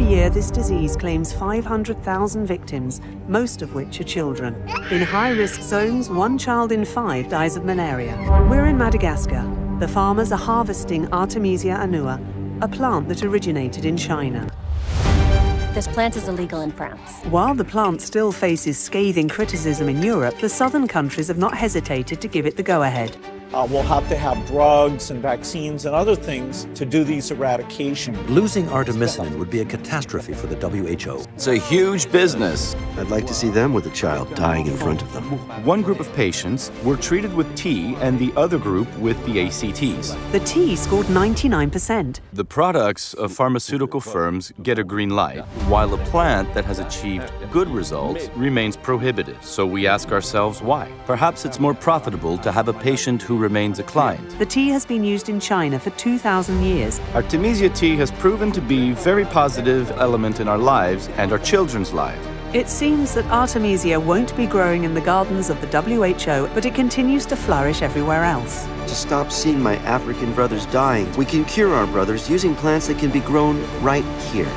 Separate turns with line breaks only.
Every year, this disease claims 500,000 victims, most of which are children. In high-risk zones, one child in five dies of malaria. We're in Madagascar. The farmers are harvesting Artemisia annua, a plant that originated in China.
This plant is illegal in France.
While the plant still faces scathing criticism in Europe, the southern countries have not hesitated to give it the go-ahead.
Uh, we'll have to have drugs and vaccines and other things to do these eradication.
Losing artemisinin would be a catastrophe for the WHO.
It's a huge business.
I'd like to see them with a child dying in front of them.
One group of patients were treated with tea and the other group with the ACTs.
The tea scored 99%.
The products of pharmaceutical firms get a green light, while a plant that has achieved good results remains prohibited. So we ask ourselves why. Perhaps it's more profitable to have a patient who remains a client.
The tea has been used in China for 2,000 years.
Artemisia tea has proven to be a very positive element in our lives and our children's lives.
It seems that Artemisia won't be growing in the gardens of the WHO, but it continues to flourish everywhere else.
To stop seeing my African brothers dying, we can cure our brothers using plants that can be grown right here.